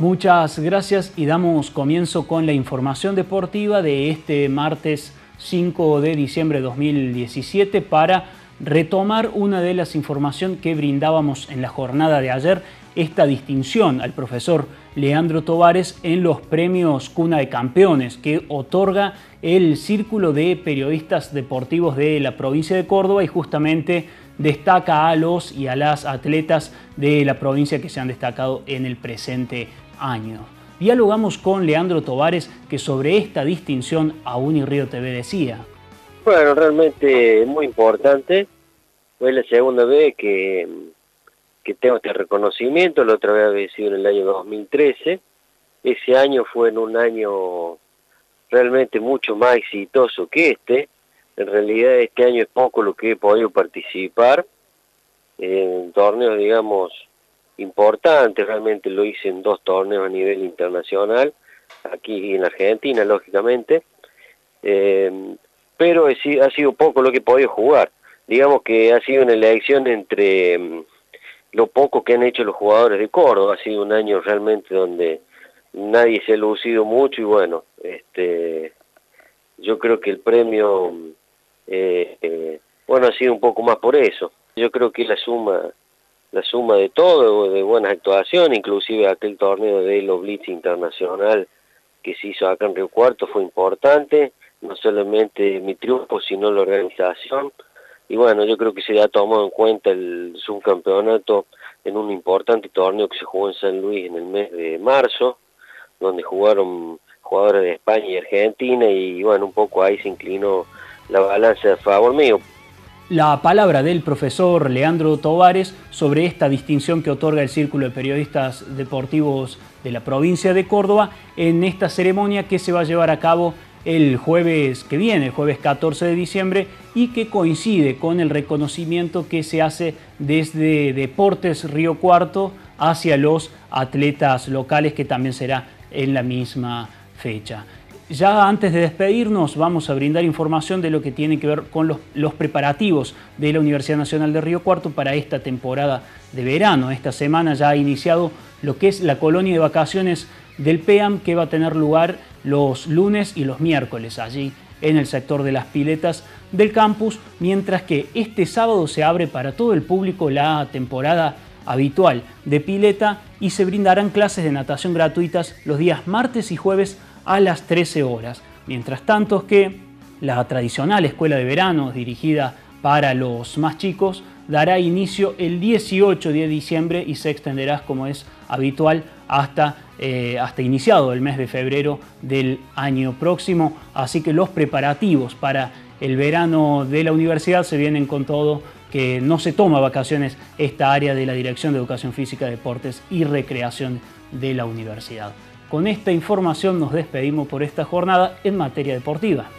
Muchas gracias y damos comienzo con la información deportiva de este martes 5 de diciembre de 2017 para retomar una de las informaciones que brindábamos en la jornada de ayer, esta distinción al profesor Leandro Tovares en los premios Cuna de Campeones que otorga el Círculo de Periodistas Deportivos de la provincia de Córdoba y justamente destaca a los y a las atletas de la provincia que se han destacado en el presente año. Dialogamos con Leandro Tovares que sobre esta distinción a Río TV decía. Bueno, realmente muy importante. Fue la segunda vez que, que tengo este reconocimiento, la otra vez había sido en el año 2013. Ese año fue en un año realmente mucho más exitoso que este. En realidad este año es poco lo que he podido participar en torneos, digamos, importante, realmente lo hice en dos torneos a nivel internacional, aquí en Argentina, lógicamente, eh, pero ha sido poco lo que he podido jugar. Digamos que ha sido una elección entre mm, lo poco que han hecho los jugadores de Córdoba, ha sido un año realmente donde nadie se ha lucido mucho y bueno, este, yo creo que el premio, eh, eh, bueno, ha sido un poco más por eso. Yo creo que la suma la suma de todo, de buenas actuaciones, inclusive aquel torneo de Elo Blitz Internacional que se hizo acá en Río Cuarto fue importante, no solamente mi triunfo, sino la organización. Y bueno, yo creo que se ha tomado en cuenta el subcampeonato en un importante torneo que se jugó en San Luis en el mes de marzo, donde jugaron jugadores de España y Argentina y bueno, un poco ahí se inclinó la balanza a favor mío la palabra del profesor Leandro Tovares sobre esta distinción que otorga el Círculo de Periodistas Deportivos de la provincia de Córdoba en esta ceremonia que se va a llevar a cabo el jueves que viene, el jueves 14 de diciembre, y que coincide con el reconocimiento que se hace desde Deportes Río Cuarto hacia los atletas locales, que también será en la misma fecha. Ya antes de despedirnos vamos a brindar información de lo que tiene que ver con los, preparativos de la Universidad Nacional de Río Cuarto para esta temporada de verano. Esta semana ya ha iniciado lo que es la colonia de vacaciones del PEAM que va a tener lugar los lunes y los miércoles allí en el sector de las piletas del campus, mientras que este sábado se abre para todo el público la temporada habitual de pileta y se brindarán clases de natación gratuitas los días martes y jueves a las 13 horas. Mientras tanto que la tradicional escuela de verano dirigida para los más chicos dará inicio el 18 de diciembre y se extenderá como es habitual hasta, eh, hasta iniciado el mes de febrero del año próximo. Así que los preparativos para el verano de la universidad se vienen con todo que no se toma vacaciones esta área de la Dirección de Educación Física, Deportes y Recreación de la universidad. Con esta información nos despedimos por esta jornada en materia deportiva.